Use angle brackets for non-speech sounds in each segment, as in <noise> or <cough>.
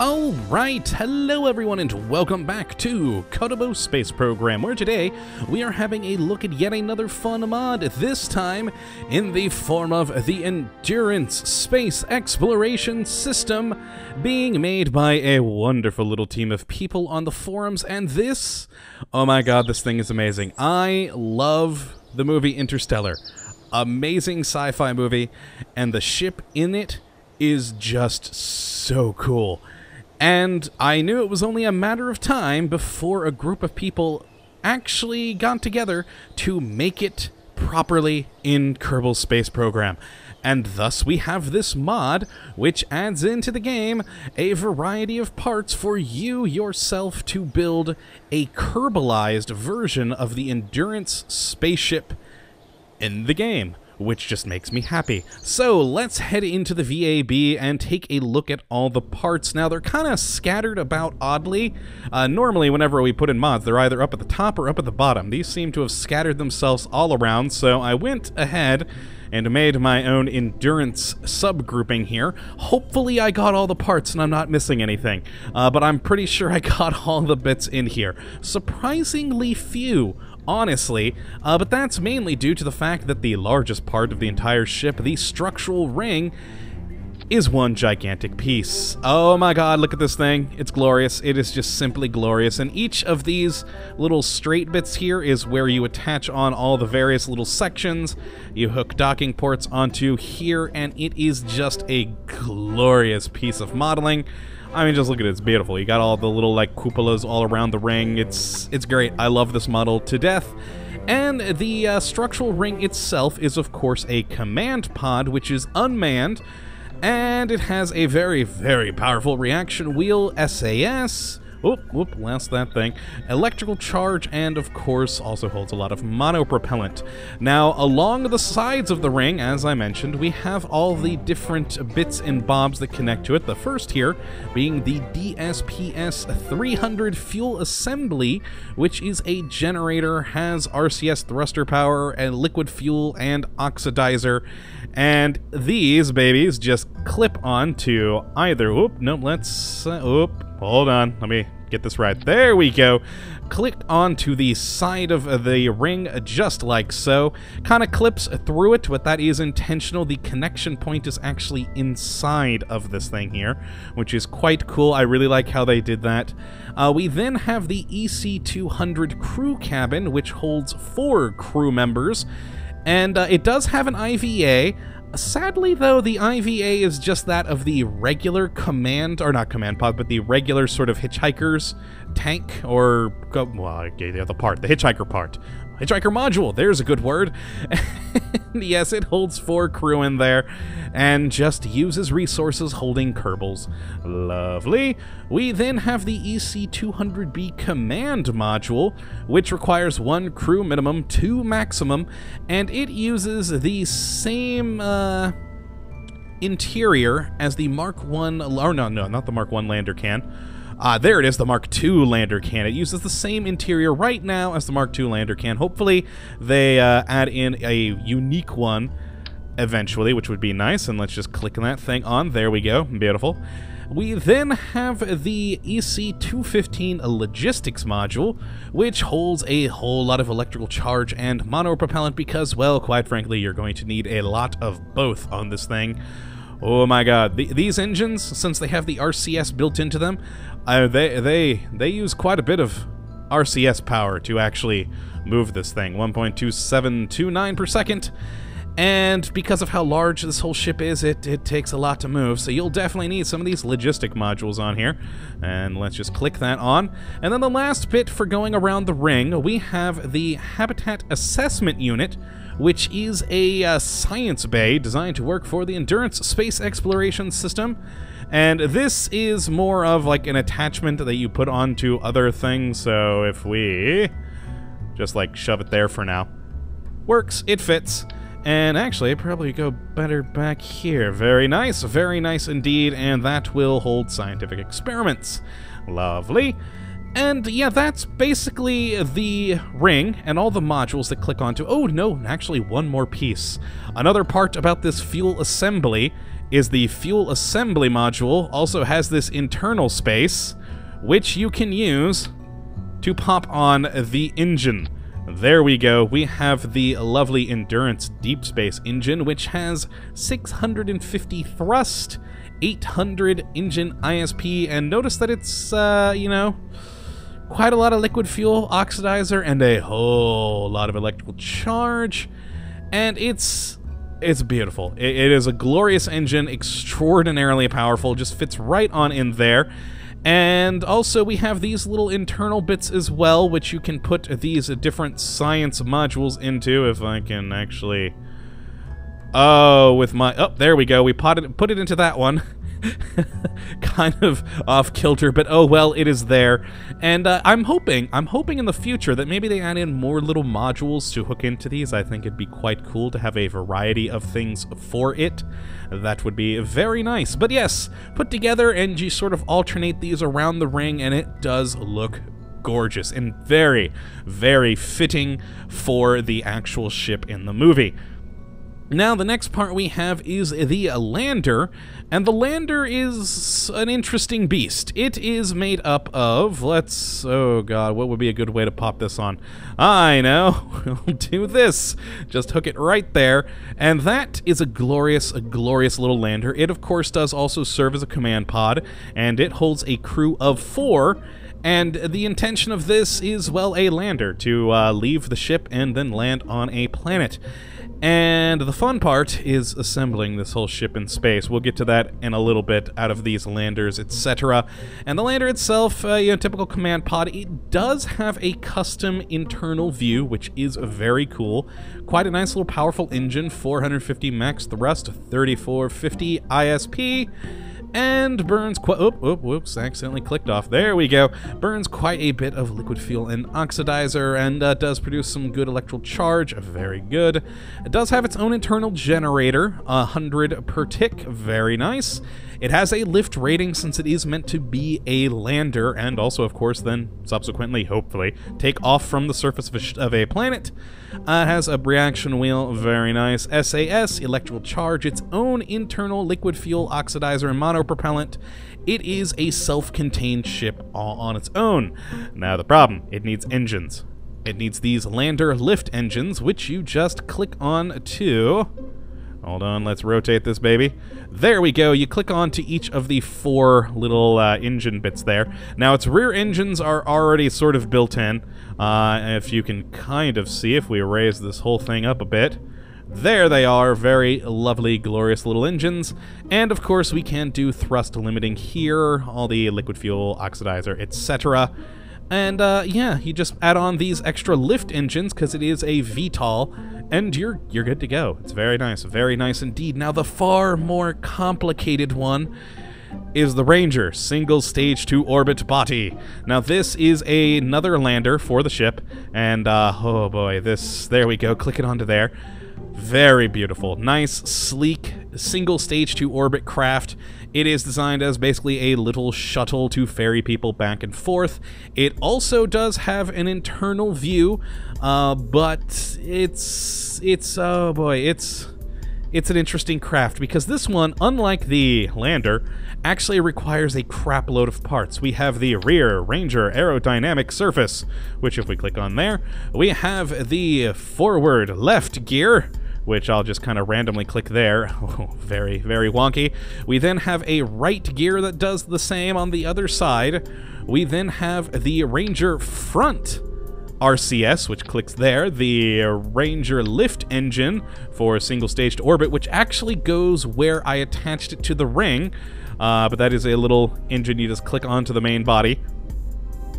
Alright, hello everyone and welcome back to Kottabos Space Program, where today we are having a look at yet another fun mod, this time in the form of the Endurance Space Exploration System, being made by a wonderful little team of people on the forums, and this, oh my god, this thing is amazing. I love the movie Interstellar. Amazing sci-fi movie, and the ship in it is just so cool. And I knew it was only a matter of time before a group of people actually got together to make it properly in Kerbal Space Program. And thus we have this mod, which adds into the game a variety of parts for you yourself to build a Kerbalized version of the Endurance spaceship in the game which just makes me happy. So let's head into the VAB and take a look at all the parts. Now, they're kind of scattered about oddly. Uh, normally, whenever we put in mods, they're either up at the top or up at the bottom. These seem to have scattered themselves all around, so I went ahead and made my own endurance subgrouping here. Hopefully I got all the parts and I'm not missing anything, uh, but I'm pretty sure I <laughs> got all the bits in here. Surprisingly few honestly, uh, but that's mainly due to the fact that the largest part of the entire ship, the structural ring, is one gigantic piece. Oh my god, look at this thing. It's glorious. It is just simply glorious. And each of these little straight bits here is where you attach on all the various little sections. You hook docking ports onto here, and it is just a glorious piece of modeling. I mean, just look at it. It's beautiful. You got all the little, like, cupolas all around the ring. It's, it's great. I love this model to death. And the uh, structural ring itself is, of course, a command pod, which is unmanned, and it has a very, very powerful reaction wheel SAS Whoop, whoop, lost that thing. Electrical charge, and of course, also holds a lot of monopropellant. Now, along the sides of the ring, as I mentioned, we have all the different bits and bobs that connect to it. The first here being the DSPS 300 fuel assembly, which is a generator, has RCS thruster power, and liquid fuel, and oxidizer. And these babies just clip onto either. Oop, nope, let's. Uh, oop, hold on. Let me get this right. There we go. Click onto the side of the ring just like so. Kind of clips through it, but that is intentional. The connection point is actually inside of this thing here, which is quite cool. I really like how they did that. Uh, we then have the EC200 crew cabin, which holds four crew members. And uh, it does have an IVA. Sadly, though, the IVA is just that of the regular command, or not command pod, but the regular sort of hitchhiker's tank, or, well, the other part, the hitchhiker part. Hitchhiker module, there's a good word. <laughs> yes, it holds four crew in there, and just uses resources holding Kerbals. Lovely. We then have the EC200B command module, which requires one crew minimum, two maximum, and it uses the same, uh, interior as the Mark 1, or no, no, not the Mark 1 lander can. Uh, there it is, the Mark II lander can. It uses the same interior right now as the Mark II lander can. Hopefully, they uh, add in a unique one eventually, which would be nice. And let's just click that thing on. There we go. Beautiful. We then have the EC215 logistics module, which holds a whole lot of electrical charge and monopropellant because, well, quite frankly, you're going to need a lot of both on this thing. Oh my god, the, these engines, since they have the RCS built into them, uh, they they they use quite a bit of RCS power to actually move this thing. 1.2729 per second. And because of how large this whole ship is, it, it takes a lot to move, so you'll definitely need some of these logistic modules on here. And let's just click that on. And then the last bit for going around the ring, we have the Habitat Assessment Unit, which is a uh, science bay designed to work for the Endurance Space Exploration System. And this is more of like an attachment that you put onto other things, so if we just like shove it there for now. Works, it fits. And actually, probably go better back here. Very nice, very nice indeed, and that will hold scientific experiments. Lovely. And yeah, that's basically the ring and all the modules that click onto. Oh, no, actually, one more piece. Another part about this fuel assembly is the fuel assembly module. Also has this internal space, which you can use to pop on the engine. There we go. We have the lovely Endurance Deep Space engine, which has 650 thrust, 800 engine ISP, and notice that it's, uh, you know, quite a lot of liquid fuel oxidizer and a whole lot of electrical charge. And it's it's beautiful. It, it is a glorious engine, extraordinarily powerful, just fits right on in there. And also we have these little internal bits as well, which you can put these different science modules into, if I can actually... Oh, with my... Oh, there we go. We it, put it into that one. <laughs> <laughs> kind of off kilter, but oh well, it is there. And uh, I'm hoping, I'm hoping in the future that maybe they add in more little modules to hook into these. I think it'd be quite cool to have a variety of things for it. That would be very nice. But yes, put together and you sort of alternate these around the ring, and it does look gorgeous and very, very fitting for the actual ship in the movie. Now, the next part we have is the lander, and the lander is an interesting beast. It is made up of, let's, oh god, what would be a good way to pop this on? I know, <laughs> we'll do this. Just hook it right there, and that is a glorious, a glorious little lander. It, of course, does also serve as a command pod, and it holds a crew of four, and the intention of this is, well, a lander, to uh, leave the ship and then land on a planet. And the fun part is assembling this whole ship in space. We'll get to that in a little bit out of these landers, etc. And the lander itself, uh, you know, typical command pod, it does have a custom internal view, which is very cool. Quite a nice little powerful engine, 450 max thrust, 3450 ISP and burns quite. Whoops! Accidentally clicked off. There we go. Burns quite a bit of liquid fuel and oxidizer, and uh, does produce some good electrical charge. Very good. It does have its own internal generator, 100 per tick. Very nice. It has a lift rating since it is meant to be a lander, and also, of course, then subsequently, hopefully, take off from the surface of a, of a planet. Uh, it has a reaction wheel, very nice. SAS, electrical charge, its own internal liquid fuel oxidizer and monopropellant. It is a self-contained ship all on its own. Now the problem, it needs engines. It needs these lander lift engines, which you just click on to Hold on, let's rotate this baby. There we go. You click on to each of the four little uh, engine bits there. Now, its rear engines are already sort of built in. Uh, if you can kind of see, if we raise this whole thing up a bit. There they are, very lovely, glorious little engines. And of course, we can do thrust limiting here, all the liquid fuel, oxidizer, etc. And uh, yeah, you just add on these extra lift engines because it is a VTOL, and you're you're good to go. It's very nice, very nice indeed. Now the far more complicated one is the Ranger single stage to orbit body. Now this is a, another lander for the ship, and uh, oh boy, this there we go. Click it onto there. Very beautiful, nice, sleek, single stage to orbit craft. It is designed as basically a little shuttle to ferry people back and forth. It also does have an internal view, uh, but it's it's oh boy, it's it's an interesting craft because this one, unlike the lander, actually requires a crap load of parts. We have the rear Ranger aerodynamic surface, which if we click on there, we have the forward left gear, which I'll just kind of randomly click there. Oh, <laughs> very, very wonky. We then have a right gear that does the same on the other side. We then have the Ranger front RCS, which clicks there, the Ranger lift engine for single staged orbit, which actually goes where I attached it to the ring, uh, but that is a little engine you just click onto the main body.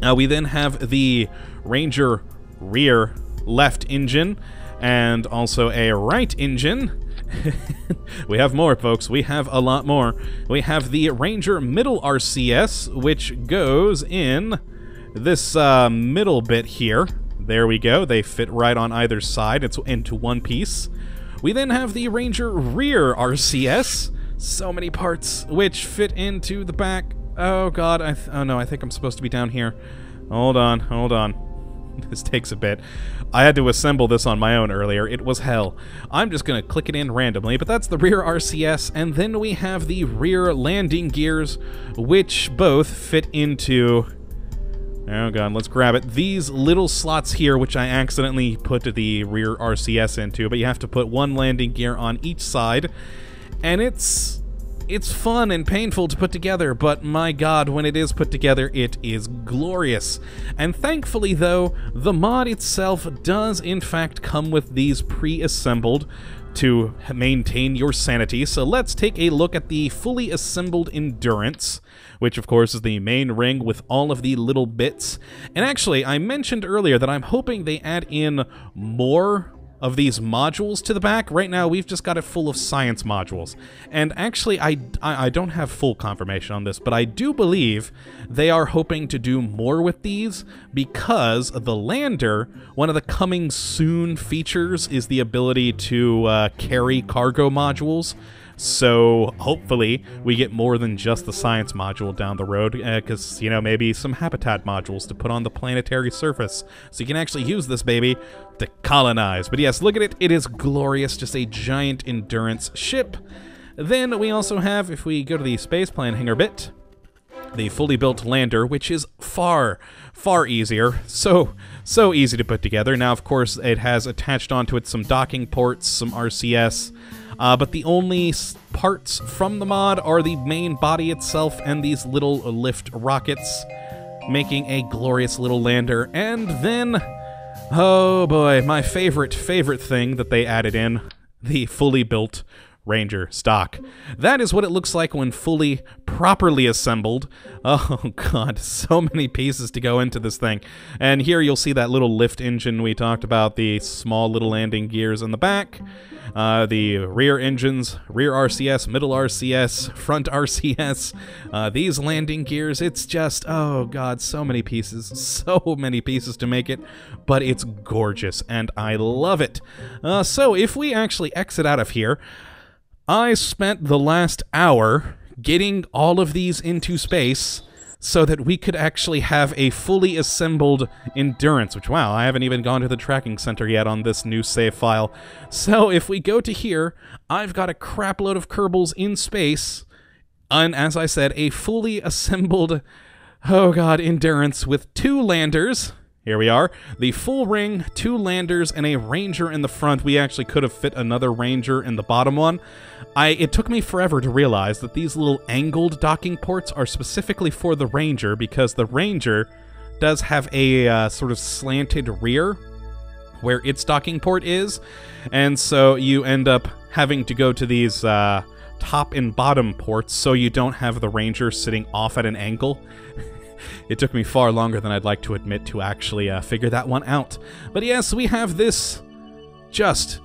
Uh, we then have the Ranger rear left engine, and also a right engine. <laughs> we have more, folks. We have a lot more. We have the Ranger middle RCS, which goes in this uh, middle bit here. There we go. They fit right on either side. It's into one piece. We then have the Ranger rear RCS. So many parts which fit into the back. Oh god, I oh no, I think I'm supposed to be down here. Hold on, hold on. <laughs> this takes a bit. I had to assemble this on my own earlier. It was hell. I'm just going to click it in randomly, but that's the rear RCS, and then we have the rear landing gears, which both fit into... Oh god, let's grab it. These little slots here, which I accidentally put the rear RCS into, but you have to put one landing gear on each side, and it's it's fun and painful to put together, but my god, when it is put together, it is glorious. And thankfully, though, the mod itself does in fact come with these pre-assembled to maintain your sanity. So let's take a look at the fully assembled Endurance, which of course is the main ring with all of the little bits. And actually, I mentioned earlier that I'm hoping they add in more of these modules to the back. Right now, we've just got it full of science modules. And actually, I, I, don't have full confirmation on this, but I do believe they are hoping to do more with these because the lander, one of the coming soon features is the ability to uh, carry cargo modules. So hopefully we get more than just the science module down the road, because, uh, you know, maybe some habitat modules to put on the planetary surface. So you can actually use this baby to colonize. But yes, look at it. It is glorious. Just a giant endurance ship. Then we also have, if we go to the space plane hangar bit, the fully built lander, which is far, far easier. So, so easy to put together. Now, of course, it has attached onto it some docking ports, some RCS, uh, but the only parts from the mod are the main body itself and these little lift rockets, making a glorious little lander. And then, oh boy, my favorite, favorite thing that they added in, the fully built Ranger stock. That is what it looks like when fully, properly assembled. <laughs> Oh god, so many pieces to go into this thing. And here you'll see that little lift engine we talked about, the small little landing gears in the back. Uh, the rear engines, rear RCS, middle RCS, <laughs> front RCS, uh, these landing gears, it's just, oh god, so many pieces, <laughs> so many pieces to make it, but it's gorgeous, and I love it. Uh, so if we actually exit out of here, I spent the last hour getting all of these into space so that we could actually have a fully assembled Endurance, which, wow, I haven't even gone to the tracking center yet on this new save file. So if we go to here, I've got a crapload of Kerbals in space, and as I said, a fully <laughs> assembled, oh god, Endurance with two landers, here we are. The full ring, two landers, and a ranger in the front. We actually could have fit another ranger in the bottom one. I It took me forever to realize that these little angled docking ports are specifically for the ranger because the ranger does have a uh, sort of slanted rear where its docking port is. And so you end up having to go to these uh, top and bottom ports so you don't have the ranger sitting off at an angle. <laughs> it took me far longer than I'd like to admit to actually uh, figure that one out. But yes, we have this just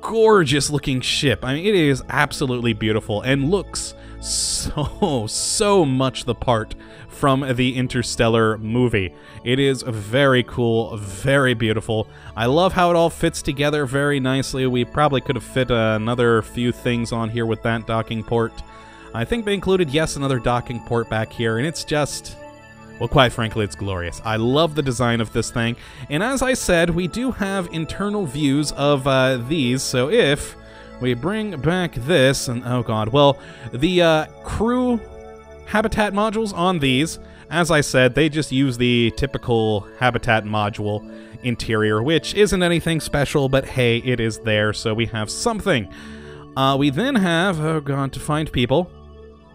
gorgeous looking ship. I mean, it is absolutely beautiful and looks so, <laughs> so much the part from the Interstellar movie. It is very cool, very beautiful. I love how it all fits together very nicely. We probably could have fit another few things on here with that docking port. I think they included, yes, another docking port back here, and it's just well, quite frankly, it's glorious. I love the design of this thing, and as I said, we do have internal views of uh, these, so if we bring back this, and oh god, well, the uh, crew habitat modules on these, as I said, they just use the typical habitat module interior, which isn't anything special, but hey, it is there, so we have something. Uh, we then have, oh god, to find people.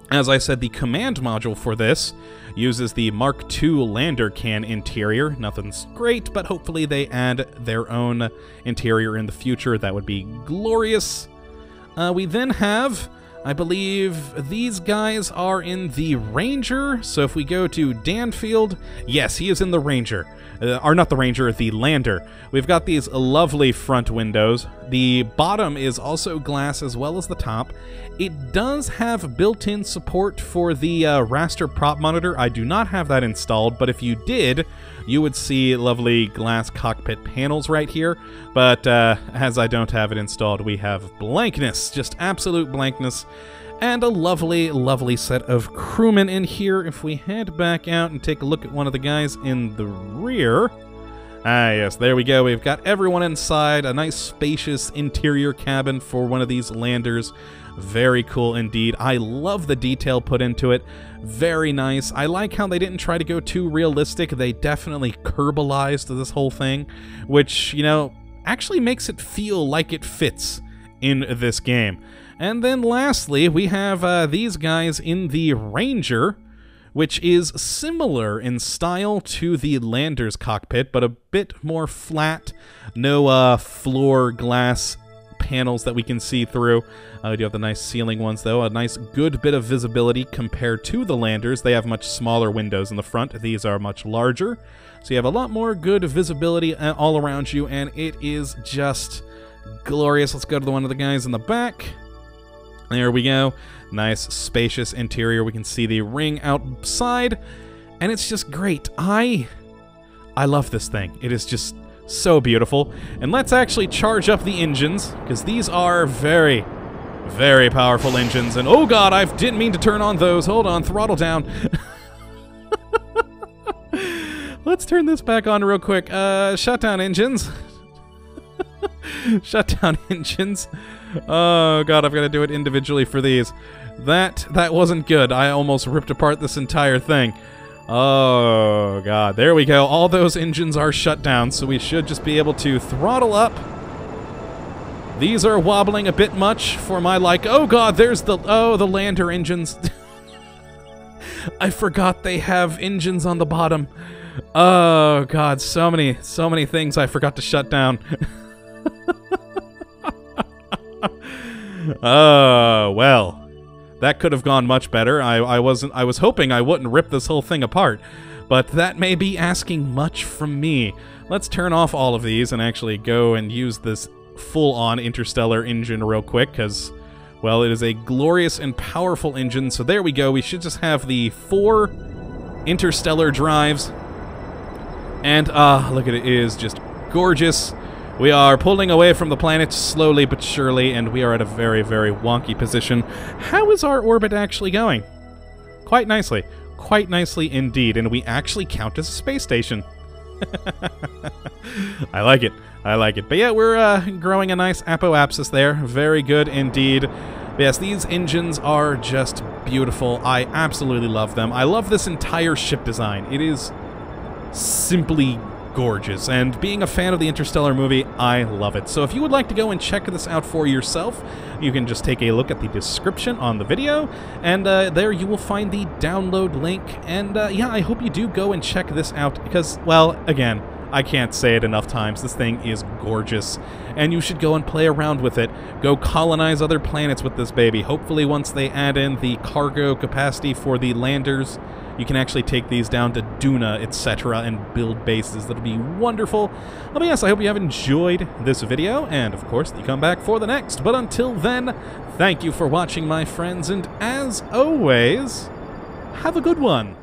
As I said, the command module for this uses the Mark II lander can interior. Nothing's great, but hopefully they add their own interior in the future. That would be glorious. Uh, we then have, I believe, these guys are in the Ranger. So if we go to Danfield, yes, he is in the Ranger uh, are not the Ranger, the Lander. We've got these lovely front windows. The bottom is also glass as well as the top. It does have built-in support for the uh, raster prop monitor. I do not have that installed, but if you did, you would see lovely glass cockpit panels right here. But uh, as I don't have it installed, we have blankness, just absolute blankness and a lovely, lovely set of crewmen in here. If we head back out and take a look at one of the guys in the rear, Ah, yes, there we go. We've got everyone inside. A nice spacious interior cabin for one of these landers. Very cool indeed. I love the detail put into it. Very nice. I like how they didn't try to go too realistic. They definitely Kerbalized this whole thing, which, you know, actually makes it feel like it fits in this game. And then lastly, we have uh, these guys in the Ranger, which is similar in style to the Lander's cockpit, but a bit more flat. No uh, floor glass panels that we can see through. Uh, we do have the nice ceiling ones, though. A nice good bit of visibility compared to the Landers. They have much smaller windows in the front. These are much larger. So you have a lot more good visibility uh, all around you, and it is just glorious. Let's go to the one of the guys in the back. There we go. Nice, spacious interior. We can see the ring outside, and it's just great. I, I love this thing. It is just so beautiful. And let's actually charge up the engines, because these are very, very powerful engines. And oh god, I didn't mean to turn on those. Hold on, throttle down. <laughs> let's turn this back on real quick. Uh, shut down engines. <laughs> shut down <laughs> engines. Oh god, I've got to do it individually for these. That that wasn't good. I almost ripped apart this entire thing. Oh, God. There we go. All those engines are shut down, so we should just be able to throttle up. These are wobbling a bit much for my like. Oh, God, there's the... Oh, the lander engines. <laughs> I forgot they have engines on the bottom. Oh, God, so many, so many things I forgot to shut down. <laughs> oh, well. That could have gone much better. I, I wasn't I was hoping I wouldn't rip this whole thing apart, but that may be asking much from me. Let's turn off all of these and actually go and use this full-on interstellar engine real quick cuz well, it is a glorious and powerful engine. So there we go. We should just have the four interstellar drives. And ah, uh, look at it, it is just gorgeous. We are pulling away from the planet slowly but surely, and we are at a very, very wonky position. How is our orbit actually going? Quite nicely. Quite nicely indeed, and we actually count as a space station. <laughs> I like it. I like it. But yeah, we're uh, growing a nice apoapsis there. Very good indeed. But yes, these engines are just beautiful. I absolutely love them. I love this entire ship design. It is simply gorgeous, and being a fan of the Interstellar movie, I love it. So if you would like to go and check this out for yourself, you can just take a look at the description on the video, and uh, there you will find the download link. And uh, yeah, I hope you do go and check this out, because, well, again, I can't say it enough times. This thing is gorgeous, and you should go and play around with it. Go colonize other planets with this baby. Hopefully, once they add in the cargo capacity for the landers, you can actually take these down to Duna, etc., and build bases. That'll be wonderful. But yes, I hope you have enjoyed this video, and of course, that you come back for the next. But until then, thank you for watching, my friends, and as always, have a good one.